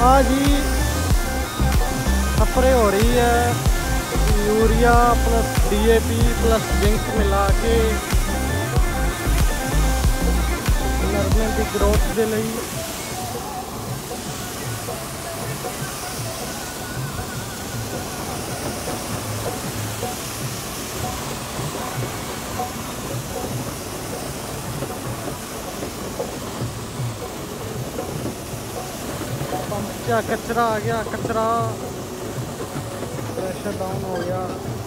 आज जी। स्प्रे हो रही है। Urea plus DAP plus zinc मिला के नर्मे की ग्रोथ के लिए। क्या कचरा आ गया कचरा प्रेशर डाउन हो गया